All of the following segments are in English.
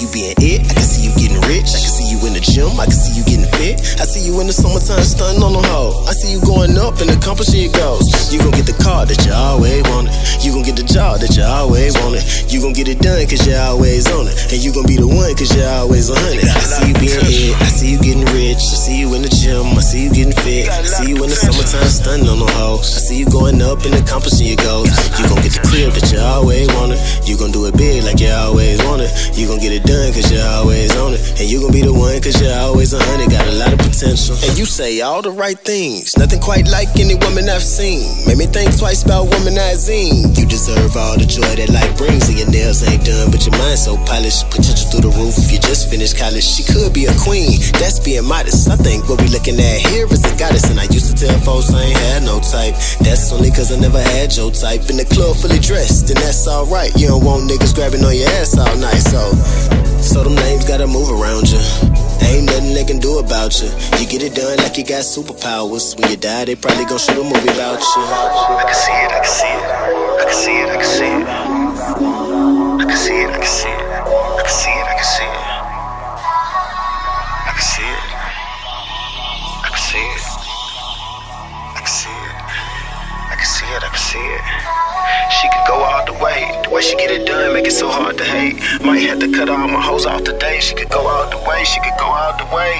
you being it. I can see you getting rich. I can see you in the gym. I can see you getting fit. I see you in the summertime stunting on the hoe. I see you going up and accomplishing your goals. You gon' get the car that you always wanted. You gon' get the job that you always wanted. You gon' get it done cause you're always on it. And you gon' be the one cause you're always on it. I see you being it. I see you getting rich. I see you in the gym. I see you getting fit. I see you in the summertime stunting on the hoe. I see you going up and accomplishing your goals. You gon' get the crib that you always wanted. You gon' do it big like you always wanted. You gon' get it done cause you're always on it. And you gon' be the one cause you're always a hundred. Got a lot of potential. And you say all the right things. Nothing quite like any woman I've seen. Made me think twice about womanizing. You deserve all the joy that life brings. And your nails ain't done, but your mind's so polished. Potential through the roof. If you just finished college. She could be a queen. That's being modest. I think what we looking at here is a goddess. And I used to tell folks I ain't had no type. That's only cause I never had your type. In the club fully dressed, and that's alright. You don't want niggas grabbing on your ass all night, so. So them names gotta move around you. Ain't nothing they can do about you. You get it done like you got superpowers. When you die, they probably gon' shoot a movie about you. I can see it, I can see it. I can see it, I can see it. I can see it, I can see it. She could go all the way. The way she get it done, make it so hard to hate. Might have to cut all my hoes off today. She could go all the way. She could go all the way.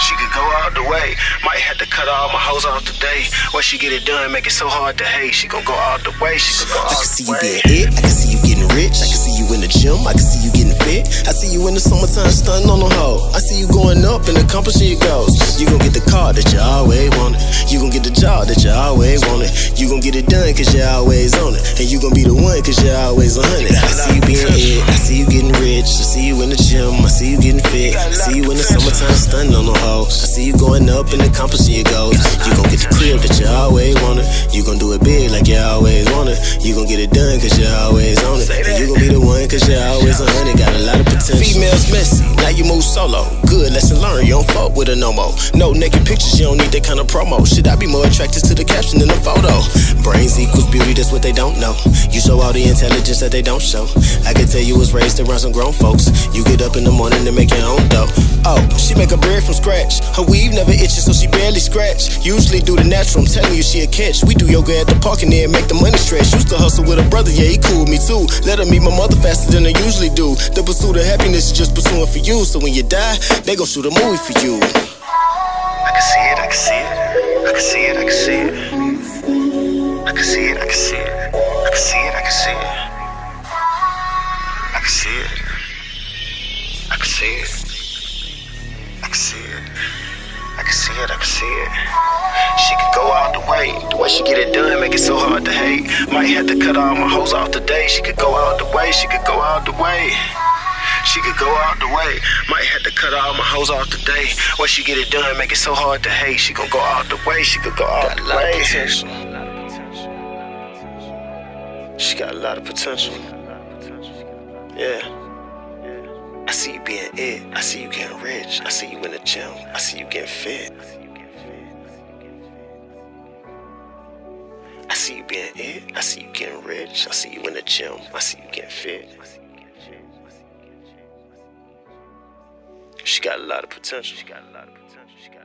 She could go all the way. Might have to cut all my hoes off today. Way she get it done, make it so hard to hate. She gon' go all the way. She could go all I can see the you way. being it. I can see you getting rich. I can see you in the gym. I can see you getting fit. I see you in the summertime stunting on the hoe. I see you going up and accomplishing your goals. You gon' get the car that you always wanted. You gon' get the job that you always wanted. You gon' get it done cause you're always on it. And you gon' be the one cause you're always on it. I see you being it. I see you getting rich. I see you in the gym. I see you getting fit. I see you in the summertime stunting on the hoe. I see you going up and accomplishing your goals. You gon' get the crib that you always wanted. You gon' do it big like you always wanted. Solo. Good lesson learned, you don't fuck with her no more. No naked pictures, you don't need that kind of promo. Should I be more attracted to the caption than the photo? Brains equals beauty, that's what they don't know. You show all the intelligence that they don't show. I can tell you was raised around some grown folks. You get up in the morning and make your own dough. Oh, she make a bread from scratch. Her weave never itches, so she barely scratch. Usually do the natural, I'm telling you she a catch. We do yoga at the park and then make the money stretch. Used to hustle with a brother, yeah, he cool with me too. Let her meet my mother faster than I usually do. The pursuit of happiness is just pursuing for you. So when you die, they gon' shoot a movie for you. I can see it, I can see it. I can see it, I can see it. I can see it, I can see it. I can see it, I can see it. I can see it. I can see it. I can see it. I can see it, I can see it. She could go all the way. The way she get it done, make it so hard to hate. Might have to cut all my hoes off today. She could go all the way, she could go all the way. She could go all the way. Might have to cut all my hoes off today. Way she get it done, make it so hard to hate. She gon' go all the way. She could go all Got the lot of way. potential. She got a lot of potential. Yeah. I see you being it. I see you getting rich. I see you in the gym. I see you getting fit. I see you being it. I see you getting rich. I see you in the gym. I see you getting fit. She got a lot of potential. She got a lot of potential. She got